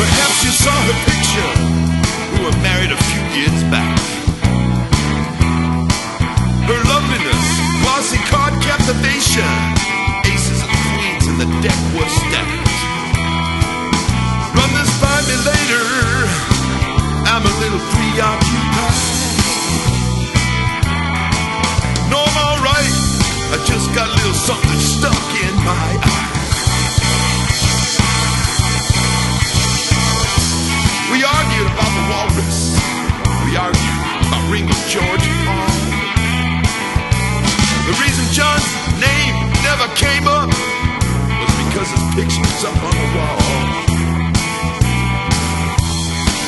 Perhaps you saw her picture. We were married a few years back. Her loveliness, glossy card captivation, aces and queens in the deck were stacked. Run this by me later. I'm a little preoccupied. Ringo, George, Paul. The reason John's name never came up was because his picture was up on the wall.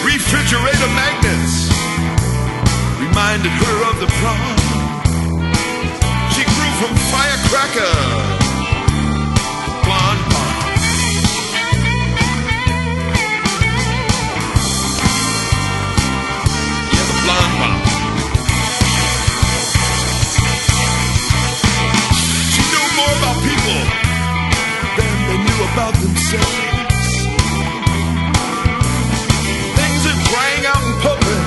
Refrigerator magnets reminded her of the prom. She grew from firecracker, about themselves. Things that rang out in public,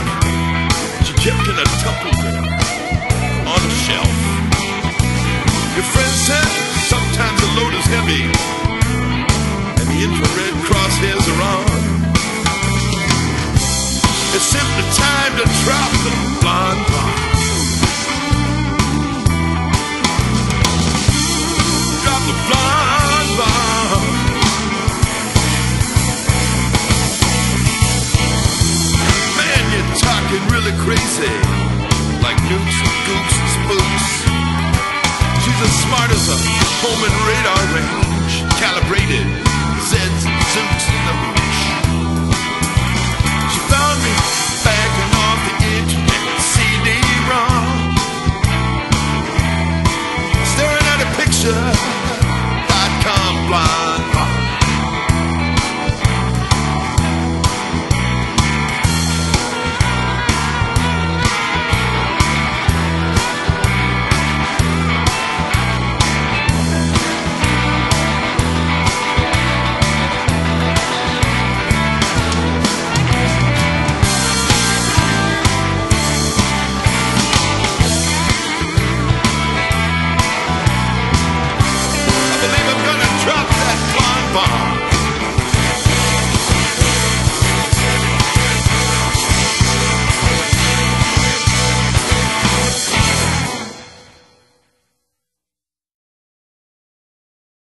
she kept in a Tupperware on a shelf. Your friend said sometimes the load is heavy and the infrared crazy. Like nukes and gooks